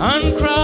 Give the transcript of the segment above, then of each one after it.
anticipation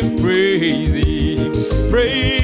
him, praise him, praise